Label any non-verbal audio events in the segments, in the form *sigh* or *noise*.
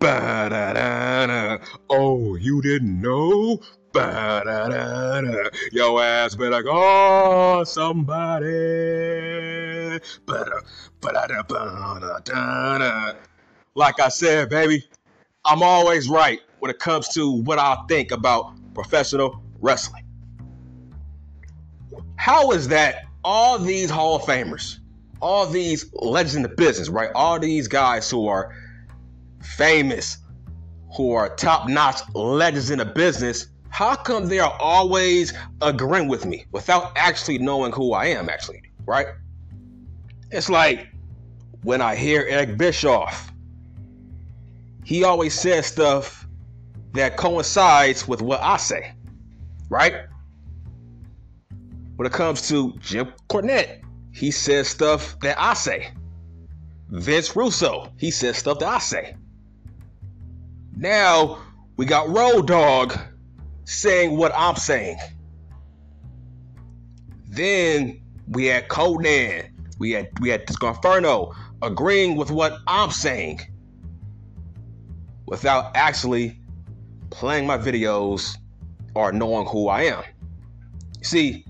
Ba-da-da-da. Oh, you didn't know? Ba-da-da-da. Your ass better call somebody. Ba-da, ba-da-da, ba-da-da-da. Like I said, baby, I'm always right when it comes to what I think about professional wrestling. How is that all these Hall of Famers, all these legends in the business, right? All these guys who are famous, who are top notch legends in the business, how come they are always agreeing with me without actually knowing who I am, actually, right? It's like when I hear Eric Bischoff, he always says stuff that coincides with what I say, right? When it comes to Jim Cornette, he says stuff that I say. Vince Russo, he says stuff that I say. Now we got Road Dogg saying what I'm saying. Then we had Konnan, we had we had Scarferno agreeing with what I'm saying without actually playing my videos or knowing who I am. See,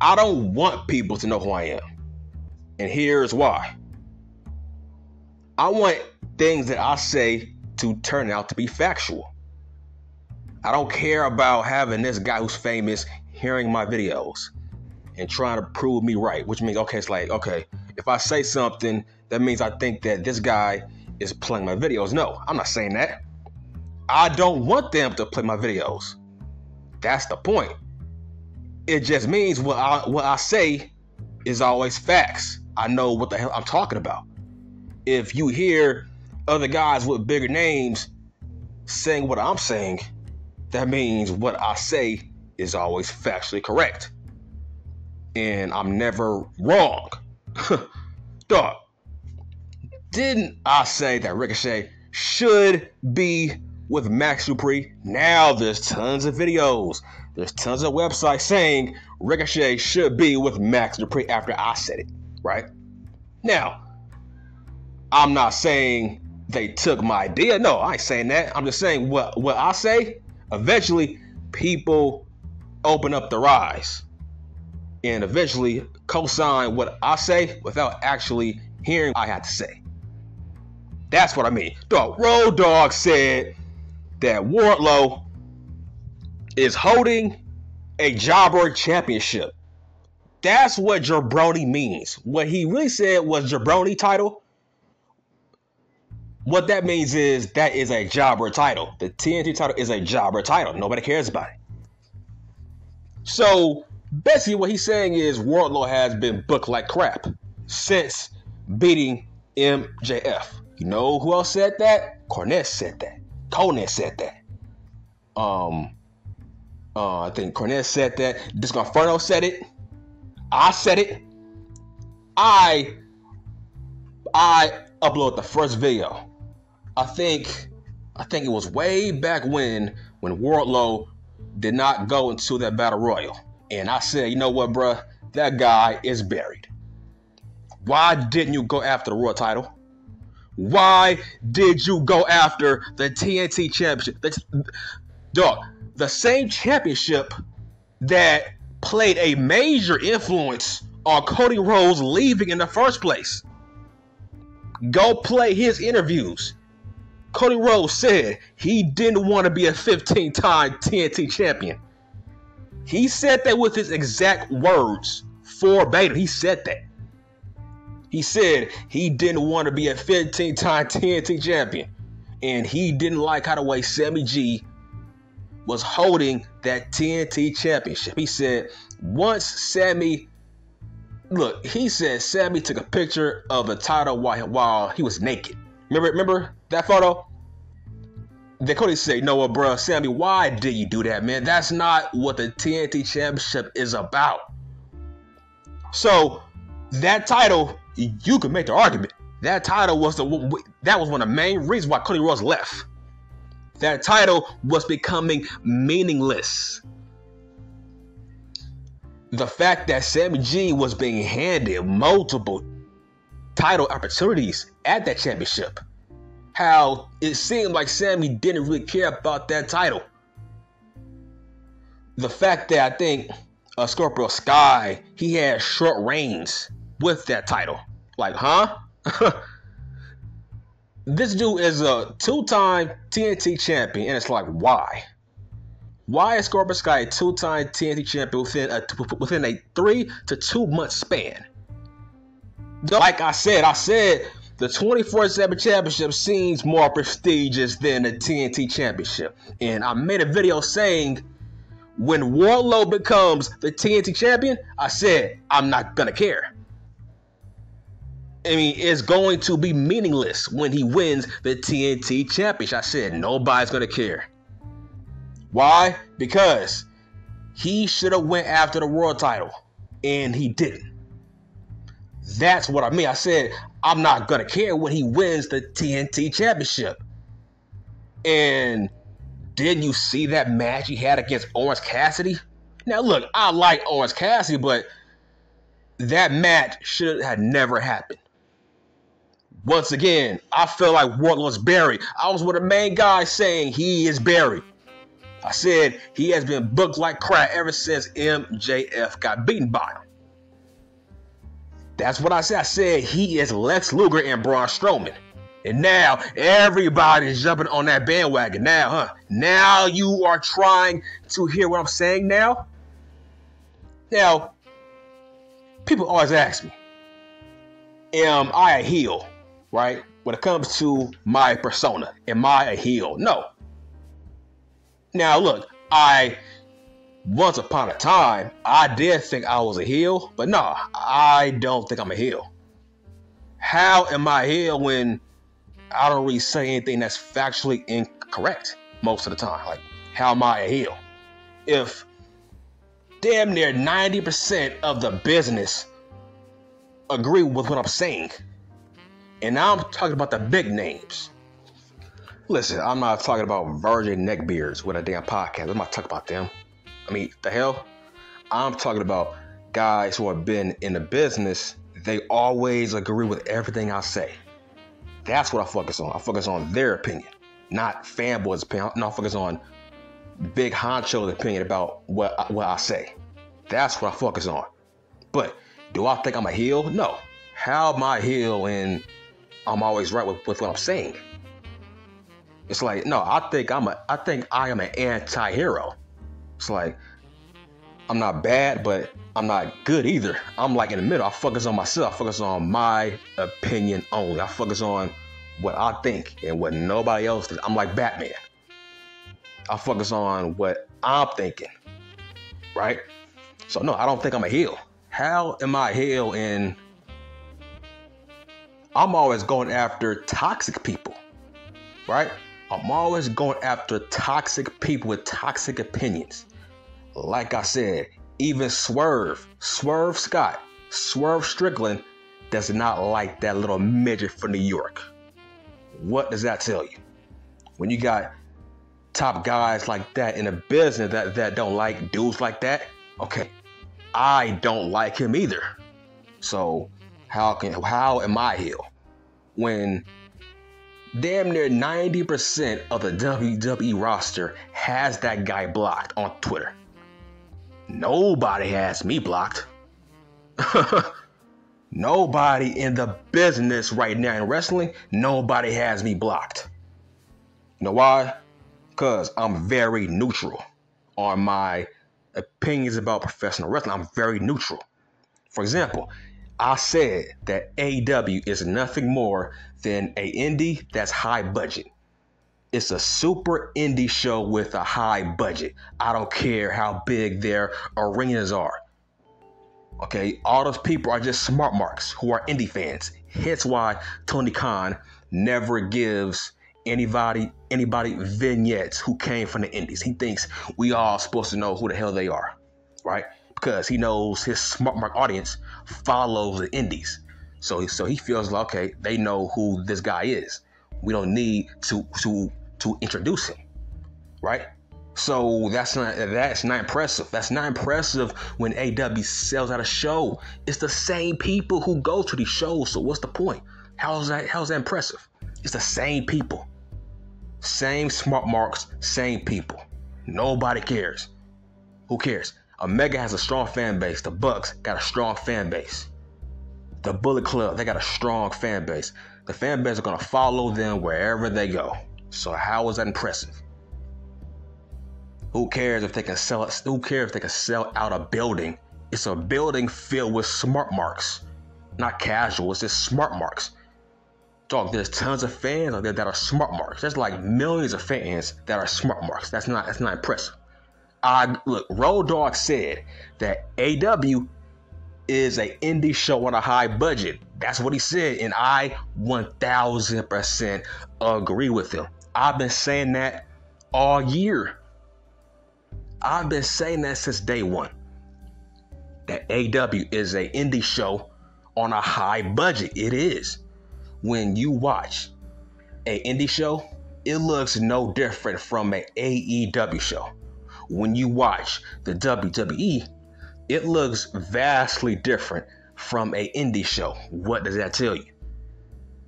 I don't want people to know who I am. And here's why. I want things that I say to turn out to be factual. I don't care about having this guy who's famous hearing my videos and trying to prove me right, which means, okay, it's like, okay, if I say something, that means I think that this guy is playing my videos. No, I'm not saying that. I don't want them to play my videos. That's the point. It just means what I what I say is always facts. I know what the hell I'm talking about. If you hear other guys with bigger names saying what I'm saying, that means what I say is always factually correct. And I'm never wrong. *laughs* Dog. Didn't I say that Ricochet should be with Max Dupri? Now there's tons of videos. There's tons of websites saying Ricochet should be with Max Dupri after I said it, right? Now, I'm not saying they took my idea. No, I ain't saying that. I'm just saying what what I say. Eventually, people open up their eyes and eventually co-sign what I say without actually hearing what I had to say. That's what I mean. Dog, Road Dogg said that Wardlow is holding a Jobber Championship. That's what Jabroni means. What he really said was Jabroni title. What that means is that is a jobber title. The TNT title is a jobber title. Nobody cares about it. So basically, what he's saying is Wardlow has been booked like crap since beating MJF. You know who else said that? Cornette said that. Konnan said that. Um, uh, I think Cornette said that. Disco Inferno said it. I said it. I I uploaded the first video. I think I think it was way back when when Wardlow did not go into that battle royal. And I said, you know what, bruh? That guy is buried. Why didn't you go after the world title? Why did you go after the TNT championship? The, dog, the same championship that played a major influence on Cody Rhodes leaving in the first place. Go play his interviews. Cody Rhodes said he didn't want to be a 15 time TNT champion. He said that with his exact words for verbatim. He said that. He said he didn't want to be a 15 time TNT champion. And he didn't like how the way Sammy G was holding that TNT championship. He said once Sammy, look, he said Sammy took a picture of the title while, while he was naked. Remember, remember that photo? Then Cody "You know bro, Sammy, why did you do that, man? That's not what the TNT Championship is about." So that title, you could make the argument. That title was the that was one of the main reasons why Cody Rhodes left. That title was becoming meaningless. The fact that Sammy G was being handed multiple title opportunities at that championship how it seemed like Sammy didn't really care about that title. The fact that I think uh, Scorpio Sky he had short reigns with that title, like, huh? *laughs* this dude is a two-time TNT champion, and it's like, why? Why is Scorpio Sky a two-time TNT champion within a within a three to two month span? Like I said, I said the 24/7 championship seems more prestigious than the TNT championship, and I made a video saying when Wardlow becomes the TNT champion, I said I'm not gonna care. I mean, it's going to be meaningless when he wins the TNT championship. I said nobody's gonna care. Why? Because he should have went after the world title, and he didn't. That's what I mean. I said I'm not gonna care when he wins the TNT championship. And did you see that match he had against Orange Cassidy? Now look, I like Orange Cassidy, but that match should have never happened. Once again, I feel like Wardlow's buried. I was with the main guy saying he is buried. I said he has been booked like crap ever since MJF got beaten by him. That's what I said. I said he is Lex Luger and Braun Strowman. And now everybody's jumping on that bandwagon now, huh? Now you are trying to hear what I'm saying now? Now, people always ask me, am I a heel? right? When it comes to my persona, am I a heel? No. Now, look, I once upon a time I did think I was a heel, but nah, I don't think I'm a heel. How am I a heel when I don't really say anything that's factually incorrect most of the time? Like, how am I a heel? If damn near 90% of the business agree with what I'm saying, and now I'm talking about the big names. Listen, I'm not talking about virgin neckbeards with a damn podcast. I'm not talking about them. I mean, the hell? I'm talking about guys who have been in the business. They always agree with everything I say. That's what I focus on. I focus on their opinion, not fanboys' opinion. I focus on big honcho's opinion about what I, what I say. That's what I focus on. But do I think I'm a heel? No. How am I heel and I'm always right with, with what I'm saying. It's like, no, I think I'm a I think I am an anti-hero. It's like I'm not bad, but I'm not good either. I'm like in the middle. I focus on myself, I focus on my opinion only. I focus on what I think and what nobody else thinks. I'm like Batman. I focus on what I'm thinking. Right? So no, I don't think I'm a heel. How am I a heel in I'm always going after toxic people, right? I'm always going after toxic people with toxic opinions. Like I said, even Swerve, Swerve Scott, Swerve Strickland does not like that little midget from New York. What does that tell you? When you got top guys like that in a business that, that don't like dudes like that, okay, I don't like him either. So how can how am I heel? When damn near 90% of the WWE roster has that guy blocked on Twitter. Nobody has me blocked. *laughs* nobody in the business right now in wrestling, nobody has me blocked. You know why? Because I'm very neutral on my opinions about professional wrestling. I'm very neutral. For example, I said that AEW is nothing more than a indie that's high budget. It's a super indie show with a high budget. I don't care how big their arenas are. Okay, all those people are just smart marks who are indie fans. Hence why Tony Khan never gives anybody anybody vignettes who came from the indies. He thinks we all supposed to know who the hell they are, right? because he knows his smart mark audience follows the indies. So so he feels like okay, they know who this guy is. We don't need to to to introduce him, right? So that's not that's not impressive. That's not impressive when AW sells out a show. It's the same people who go to these shows. So what's the point? How's that how's that impressive? It's the same people. Same smart marks, same people. Nobody cares. Who cares? Omega has a strong fan base. The Bucks got a strong fan base. The Bullet Club, they got a strong fan base. The fan base are gonna follow them wherever they go. So how is that impressive? Who cares if they can sell it? Who cares if they can sell out a building? It's a building filled with smart marks, not casual. It's just smart marks. Dog, there's tons of fans out there that are smart marks. There's like millions of fans that are smart marks. That's not that's not impressive. I look, Road Dogg said that AW is a indie show on a high budget. That's what he said, and I 1000% agree with him. I've been saying that all year. I've been saying that since day one. That AW is a indie show on a high budget. It is. When you watch a indie show, it looks no different from an AEW show. When you watch the WWE, it looks vastly different from a indie show. What does that tell you?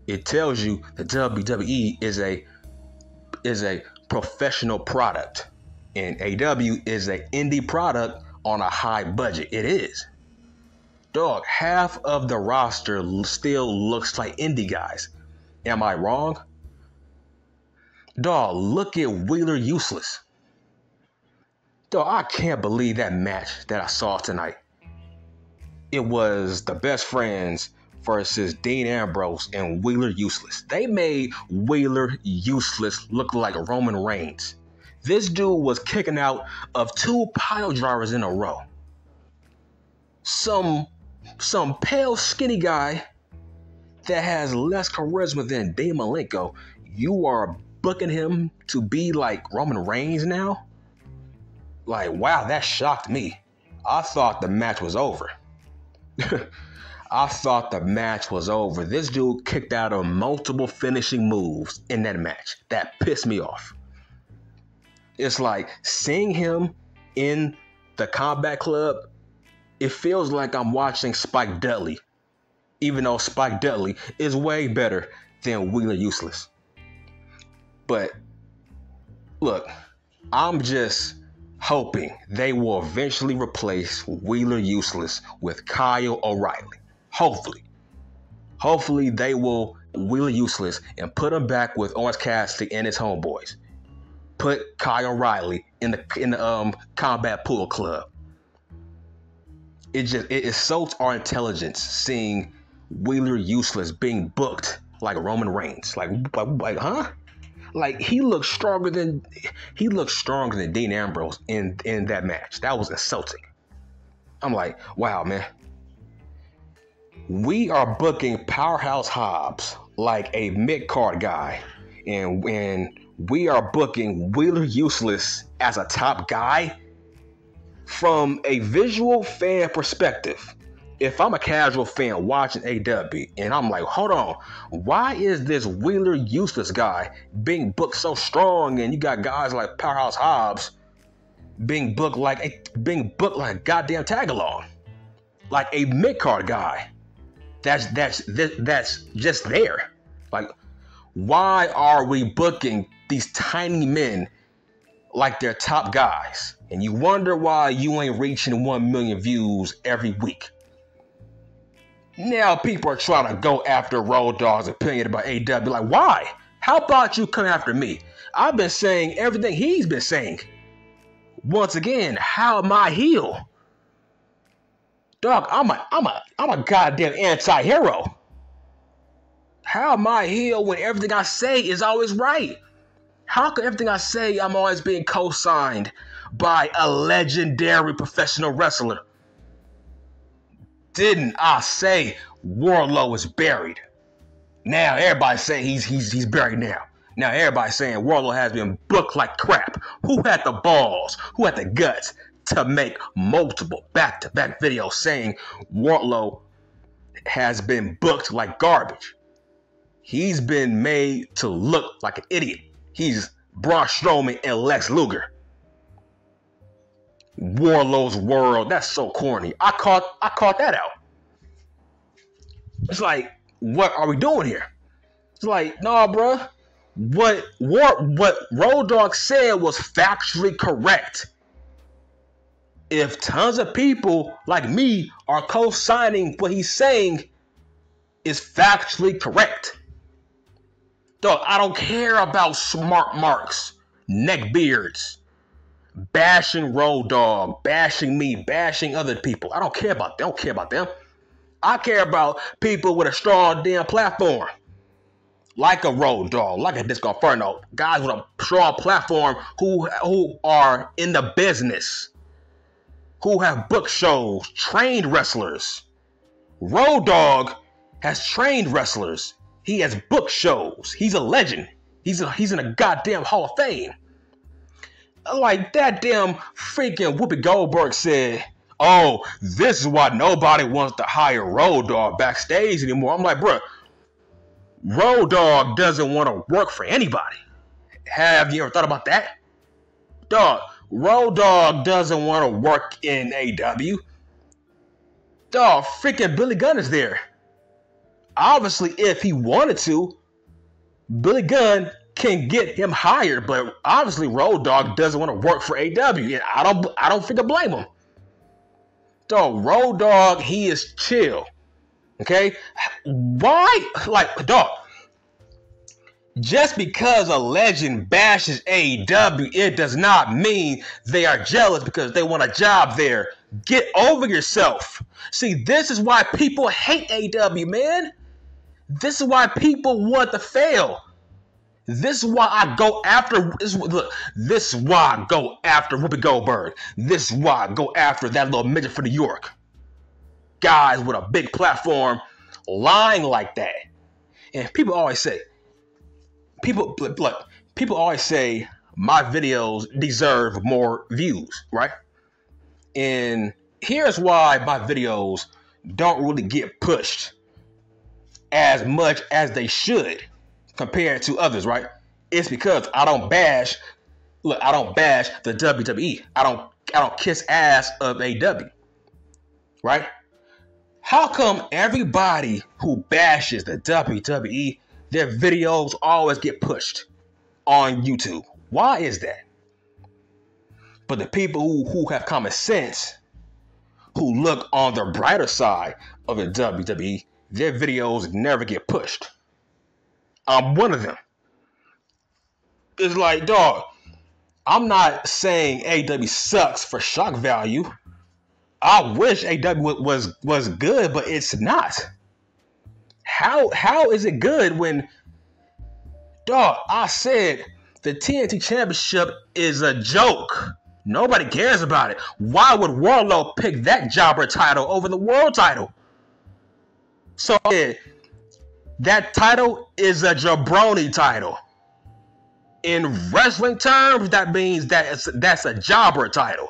It tells you the WWE is a is a professional product and AW is an indie product on a high budget. It is. Dog, half of the roster still looks like indie guys. Am I wrong? Dog, look at Wheeler Useless. Dog, I can't believe that match that I saw tonight. It was the best friends versus Dean Ambrose and Wheeler Useless. They made Wheeler Useless look like Roman Reigns. This dude was kicking out of two pile drivers in a row. Some some pale skinny guy that has less charisma than Dean Malenko, you are booking him to be like Roman Reigns now? Like, wow, that shocked me. I thought the match was over. *laughs* I thought the match was over. This dude kicked out of multiple finishing moves in that match. That pissed me off. It's like seeing him in the combat club, it feels like I'm watching Spike Dudley, even though Spike Dudley is way better than Wheeler Useless. But look, I'm just hoping they will eventually replace Wheeler Useless with Kyle O'Reilly. Hopefully. Hopefully they will Wheeler Useless and put him back with Orange Cassidy and his homeboys put Kyle O'Reilly in the in the um, combat pool club. It just it insults our intelligence seeing Wheeler useless being booked like Roman Reigns. Like, like, like huh? Like he looks stronger than he looks stronger than Dean Ambrose in in that match. That was insulting. I'm like, wow, man. We are booking Powerhouse Hobbs like a mid card guy, and when we are booking Wheeler Useless as a top guy from a visual fan perspective. If I'm a casual fan watching AW and I'm like, hold on, why is this Wheeler Useless guy being booked so strong? And you got guys like Powerhouse Hobbs being booked like a being booked like a goddamn tag along, like a mid card guy. That's that's that's just there. Like, why are we booking these tiny men like they're top guys. And you wonder why you ain't reaching 1 million views every week. Now people are trying to go after Road Dogg's opinion about AW. Like, why? How about you come after me? I've been saying everything he's been saying. Once again, how am I heel? Dog, I'm a I'm a I'm a goddamn anti-hero. How am I heel when everything I say is always right? How can everything I say I'm always being co-signed by a legendary professional wrestler? Didn't I say Wardlow is buried? Now everybody's saying he's he's he's buried now. Now everybody's saying Wardlow has been booked like crap. Who had the balls? Who had the guts to make multiple back-to-back videos saying Wardlow has been booked like garbage? He's been made to look like an idiot. He's Braun Strowman and Lex Luger. Wardlow's World. That's so corny. I caught I caught that out. It's like, what are we doing here? It's like, nah, bro. What what what Road Dogg said was factually correct. If tons of people like me are co-signing what he's saying is factually correct. Dog, I don't care about smart marks, neck beards, bashing Road Dogg, bashing me, bashing other people. I don't care about them. I don't care about them. I care about people with a strong damn platform. Like a Road Dogg, like a Disco Inferno. Guys with a strong platform who who are in the business. Who have book shows, trained wrestlers. Road Dogg has trained wrestlers. He has book shows. He's a legend. He's a, he's in a goddamn Hall of Fame. Like that damn freaking Whoopi Goldberg said, oh, this is why nobody wants to hire Road Dogg backstage anymore. I'm like, bro, Road Dogg doesn't want to work for anybody. Have you ever thought about that? Dog, Road Dogg doesn't want to work in AW. Dog, freaking Billy Gunn is there. Obviously, if he wanted to, Billy Gunn can get him hired, but obviously Road Dogg doesn't want to work for AW. And I don't I don't I blame him. Dog, Road Dogg, he is chill. Okay? Why? Like, dog, just because a legend bashes AEW, it does not mean they are jealous because they want a job there. Get over yourself. See, this is why people hate AEW, man. This is why people want to fail. This is why I go after this. Look, this is why I go after Whoopi Goldberg. This is why I go after that little midget from New York. Guys with a big platform lying like that. And people always say, people look, people always say my videos deserve more views, right? And here's why my videos don't really get pushed as much as they should compared to others, right? It's because I don't bash. Look, I don't bash the WWE. I don't. I don't kiss ass of AW. Right? How come everybody who bashes the WWE, their videos always get pushed on YouTube? Why is that? But the people who, who have common sense, who look on the brighter side of the WWE, their videos never get pushed. I'm one of them. It's like, dog, I'm not saying AW sucks for shock value. I wish AW was was good, but it's not. How how is it good when dog, I said the TNT championship is a joke. Nobody cares about it. Why would Wardlow pick that jobber title over the world title? So yeah, that title is a jabroni title. In wrestling terms, that means that it's, that's a jobber title.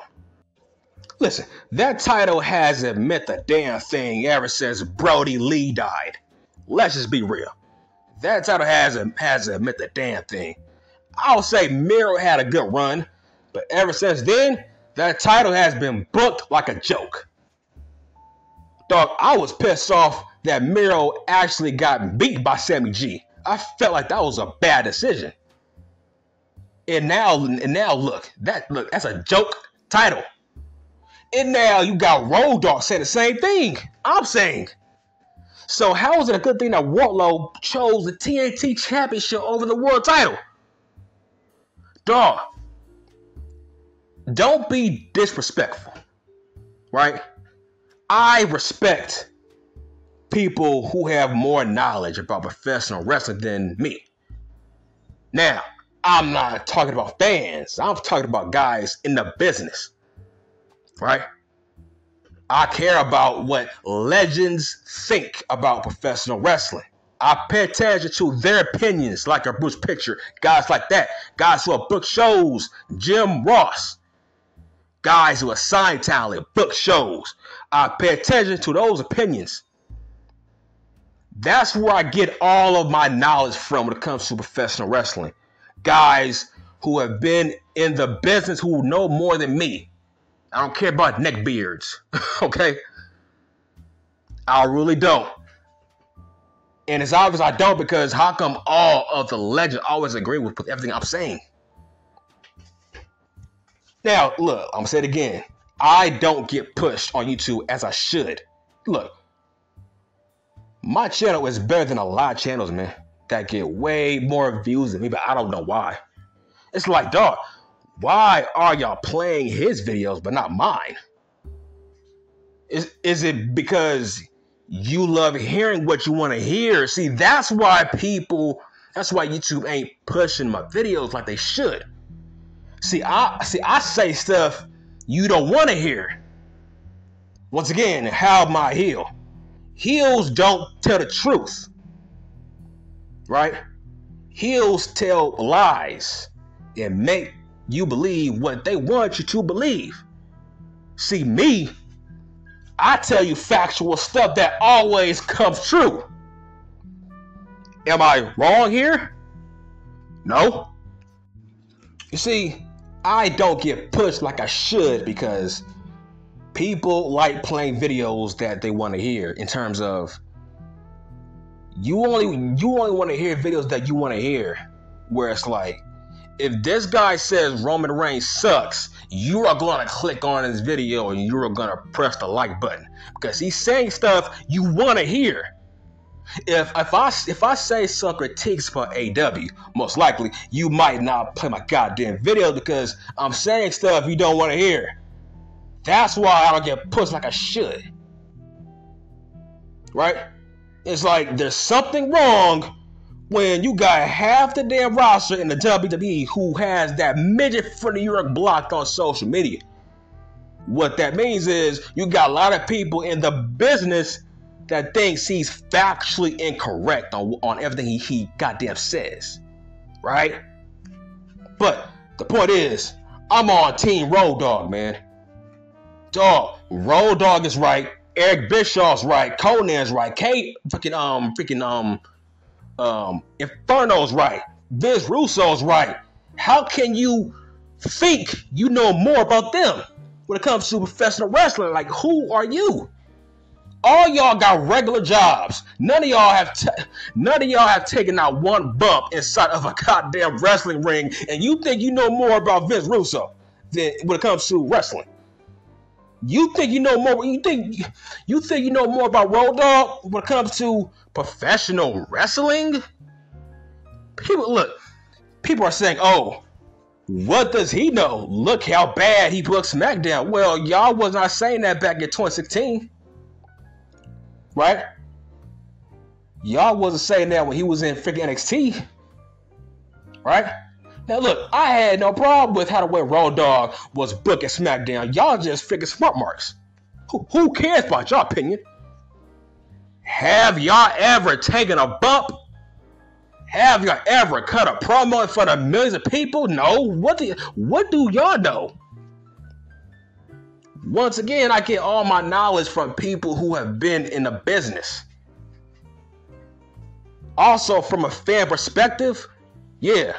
Listen, that title hasn't meant a damn thing ever since Brodie Lee died. Let's just be real. That title hasn't hasn't meant a damn thing. I'll say Miro had a good run, but ever since then, that title has been booked like a joke. Dog, I was pissed off that Miro actually got beat by Sammy G. I felt like that was a bad decision. And now, and now look, that look, that's a joke title. And now you got Road Dogg saying the same thing. I'm saying. So how is it a good thing that Wardlow chose the TNT Championship over the world title? Dog, don't be disrespectful, right? I respect people who have more knowledge about professional wrestling than me. Now, I'm not talking about fans. I'm talking about guys in the business. Right? I care about what legends think about professional wrestling. I pay attention to their opinions, like a Bruce Pritchard, guys like that, guys who have book shows, Jim Ross, guys who are talent, book shows. I pay attention to those opinions. That's where I get all of my knowledge from when it comes to professional wrestling. Guys who have been in the business who know more than me. I don't care about neck beards, *laughs* okay? I really don't. And it's obvious I don't because how come all of the legends always agree with, everything I'm saying? Now, look, I'm gonna say it again. I don't get pushed on YouTube as I should. Look, my channel is better than a lot of channels, man, that get way more views than me, but I don't know why. It's like, dog, why are y'all playing his videos but not mine? Is is it because you love hearing what you want to hear? See, that's why people that's why YouTube ain't pushing my videos like they should. See, I see I say stuff you don't want to hear. Once again, how my heel? Heels don't tell the truth. Right? Heels tell lies and make you believe what they want you to believe. See, me, I tell you factual stuff that always comes true. Am I wrong here? No. You see, I don't get pushed like I should because people like playing videos that they want to hear in terms of you only you only want to hear videos that you want to hear where it's like if this guy says Roman Reigns sucks, you are going to click on his video and you are going to press the like button because he's saying stuff you want to hear. If if I if I say some critiques for AW, most likely you might not play my goddamn video because I'm saying stuff you don't want to hear. That's why I don't get pushed like I should. Right? It's like there's something wrong when you got half the damn roster in the WWE who has that midget from New York blocked on social media. What that means is you got a lot of people in the business that thinks he's factually incorrect on, on everything he, he goddamn says. Right? But the point is, I'm on Team Road Dogg, man. Dog, Road Dogg is right. Eric Bischoff's right. Konnan's right. Kate freaking um freaking um um, Inferno's right. Vince Russo's right. How can you think you know more about them when it comes to professional wrestling? Like, who are you? All y'all got regular jobs. None of y'all have t- none of y'all have taken out one bump inside of a goddamn wrestling ring, and you think you know more about Vince Russo than when it comes to wrestling. You think you know more? You think you think you know more about Road Dogg when it comes to professional wrestling? People look. People are saying, "Oh, what does he know? Look how bad he booked SmackDown." Well, y'all was not saying that back in 2016, right? Y'all wasn't saying that when he was in freaking NXT, right? Now look, I had no problem with how the way Road Dogg was booking SmackDown. Y'all just figure smart marks. Who, who cares about your opinion? Have y'all ever taken a bump? Have y'all ever cut a promo in front of millions of people? No. What do what do y'all know? Once again, I get all my knowledge from people who have been in the business. Also, from a fan perspective, yeah,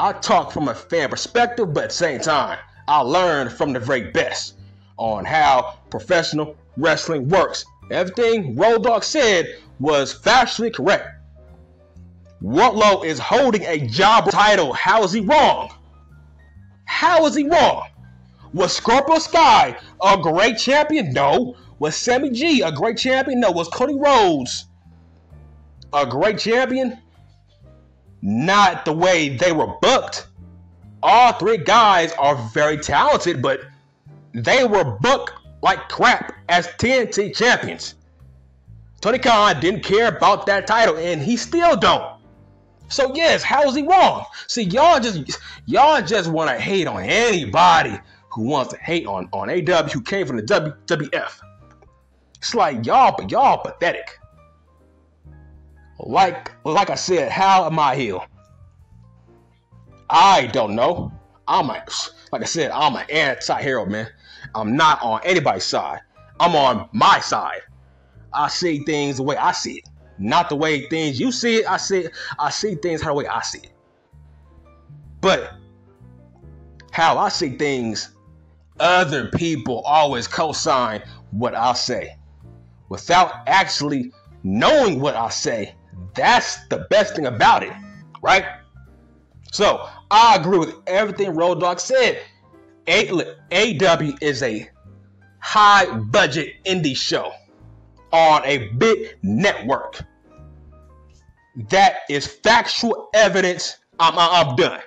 I talk from a fan perspective, but at the same time, I learn from the very best on how professional wrestling works. Everything Road Dogg said was factually correct. Wardlow is holding a job title. How is he wrong? How is he wrong? Was Scorpio Sky a great champion? No. Was Sammy G a great champion? No. Was Cody Rhodes a great champion? Not the way they were booked. All three guys are very talented, but they were booked like crap as TNT champions. Tony Khan didn't care about that title, and he still don't. So yes, how is he wrong? See, y'all just y'all just want to hate on anybody who wants to hate on on AW who came from the WWF. It's like y'all, but y'all pathetic. Like like I said, how am I here? I don't know. I'm a, like I said, I'm an anti-hero, man. I'm not on anybody's side. I'm on my side. I see things the way I see it, not the way things you see it. I see I see things how the way I see it. But how I see things, other people always co-sign what I say without actually knowing what I say That's the best thing about it, right? So I agree with everything Road Dogg said. AW is a high budget indie show on a big network. That is factual evidence. I'm, I'm done.